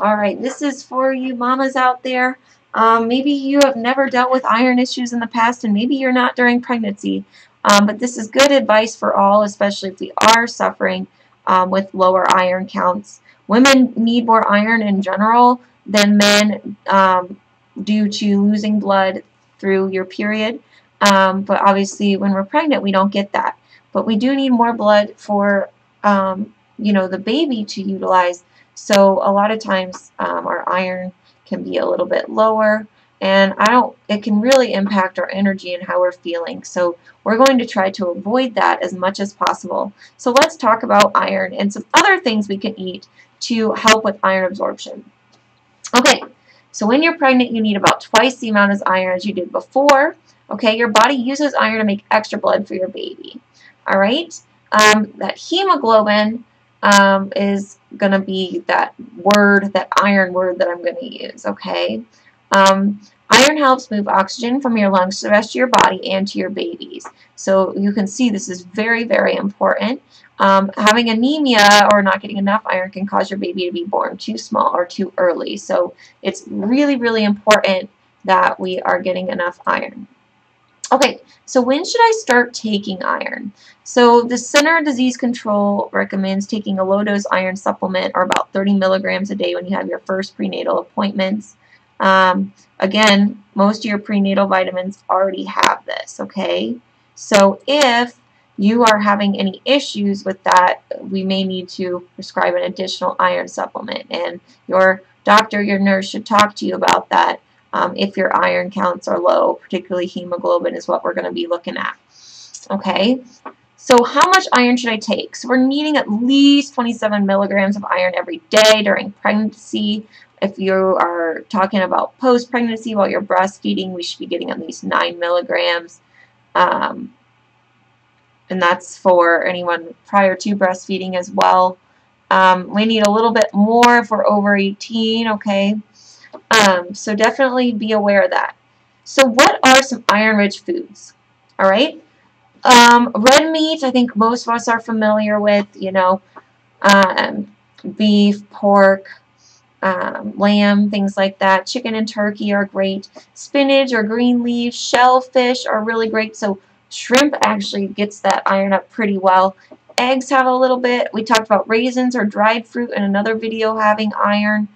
All right, this is for you mamas out there. Um, maybe you have never dealt with iron issues in the past, and maybe you're not during pregnancy. Um, but this is good advice for all, especially if we are suffering um, with lower iron counts. Women need more iron in general than men um, due to losing blood through your period. Um, but obviously, when we're pregnant, we don't get that. But we do need more blood for, um, you know, the baby to utilize. So a lot of times um, our iron can be a little bit lower and I don't it can really impact our energy and how we're feeling. So we're going to try to avoid that as much as possible. So let's talk about iron and some other things we can eat to help with iron absorption. Okay so when you're pregnant you need about twice the amount of iron as you did before. Okay your body uses iron to make extra blood for your baby. All right um, that hemoglobin um, is going to be that word, that iron word that I'm going to use, okay? Um, iron helps move oxygen from your lungs to the rest of your body and to your babies. So you can see this is very, very important. Um, having anemia or not getting enough iron can cause your baby to be born too small or too early. So it's really, really important that we are getting enough iron. Okay, so when should I start taking iron? So the Center of Disease Control recommends taking a low-dose iron supplement or about 30 milligrams a day when you have your first prenatal appointments. Um, again, most of your prenatal vitamins already have this, okay? So if you are having any issues with that, we may need to prescribe an additional iron supplement. And your doctor, your nurse should talk to you about that um, if your iron counts are low, particularly hemoglobin is what we're going to be looking at. Okay, so how much iron should I take? So we're needing at least 27 milligrams of iron every day during pregnancy. If you are talking about post-pregnancy while you're breastfeeding, we should be getting at least 9 milligrams. Um, and that's for anyone prior to breastfeeding as well. Um, we need a little bit more if we're over 18, okay? Um, so definitely be aware of that. So what are some iron-rich foods? All right. Um, red meat, I think most of us are familiar with, you know, um, beef, pork, um, lamb, things like that. Chicken and turkey are great. Spinach or green leaves, shellfish are really great. So shrimp actually gets that iron up pretty well. Eggs have a little bit. We talked about raisins or dried fruit in another video having iron.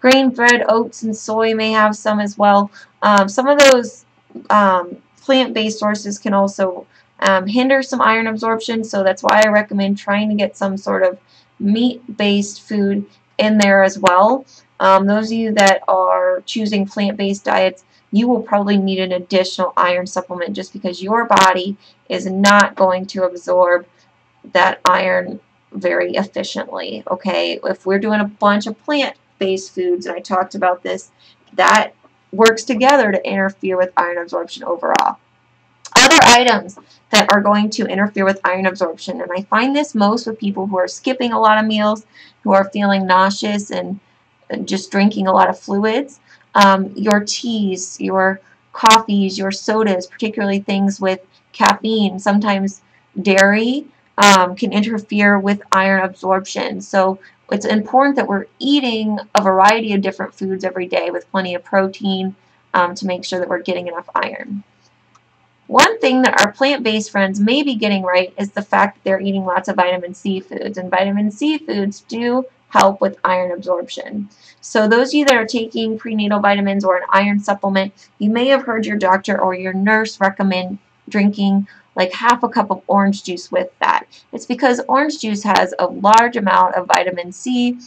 Grain bread, oats, and soy may have some as well. Um, some of those um, plant-based sources can also um, hinder some iron absorption, so that's why I recommend trying to get some sort of meat-based food in there as well. Um, those of you that are choosing plant-based diets, you will probably need an additional iron supplement just because your body is not going to absorb that iron very efficiently. Okay, if we're doing a bunch of plant based foods, and I talked about this, that works together to interfere with iron absorption overall. Other items that are going to interfere with iron absorption, and I find this most with people who are skipping a lot of meals, who are feeling nauseous and just drinking a lot of fluids. Um, your teas, your coffees, your sodas, particularly things with caffeine, sometimes dairy, um, can interfere with iron absorption. So it's important that we're eating a variety of different foods every day with plenty of protein um, to make sure that we're getting enough iron. One thing that our plant-based friends may be getting right is the fact that they're eating lots of vitamin C foods. And vitamin C foods do help with iron absorption. So those of you that are taking prenatal vitamins or an iron supplement, you may have heard your doctor or your nurse recommend drinking like half a cup of orange juice with that. It's because orange juice has a large amount of vitamin C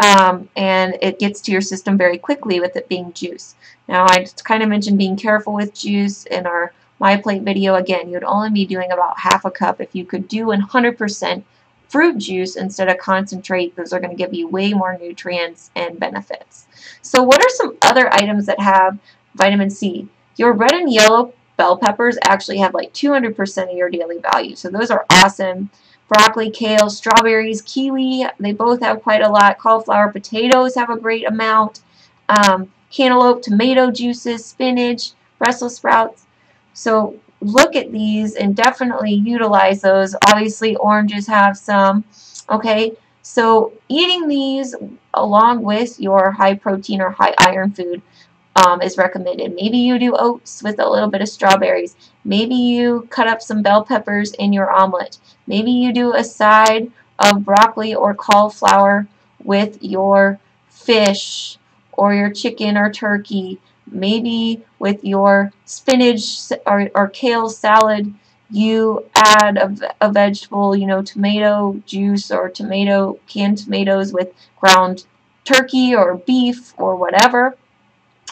um, and it gets to your system very quickly with it being juice. Now I kind of mentioned being careful with juice in our My Plate video. Again, you'd only be doing about half a cup. If you could do 100% fruit juice instead of concentrate, those are going to give you way more nutrients and benefits. So what are some other items that have vitamin C? Your red and yellow bell peppers actually have like 200% of your daily value. So those are awesome. Broccoli, kale, strawberries, kiwi, they both have quite a lot. Cauliflower, potatoes have a great amount. Um, cantaloupe, tomato juices, spinach, Brussels sprouts. So look at these and definitely utilize those. Obviously, oranges have some. Okay, So eating these along with your high protein or high iron food um, is recommended. Maybe you do oats with a little bit of strawberries. Maybe you cut up some bell peppers in your omelet. Maybe you do a side of broccoli or cauliflower with your fish or your chicken or turkey. Maybe with your spinach or, or kale salad, you add a, a vegetable, you know, tomato juice or tomato, canned tomatoes with ground turkey or beef or whatever.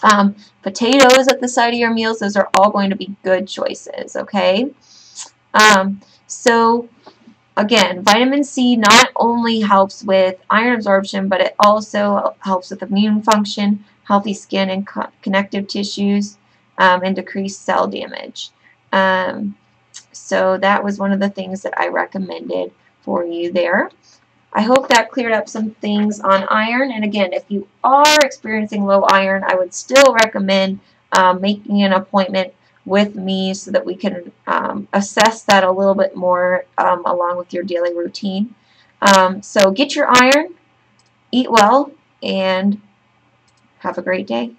Um, potatoes at the side of your meals, those are all going to be good choices, okay? Um, so, again, vitamin C not only helps with iron absorption, but it also helps with immune function, healthy skin and co connective tissues, um, and decreased cell damage. Um, so that was one of the things that I recommended for you there. I hope that cleared up some things on iron. And again, if you are experiencing low iron, I would still recommend um, making an appointment with me so that we can um, assess that a little bit more um, along with your daily routine. Um, so get your iron, eat well, and have a great day.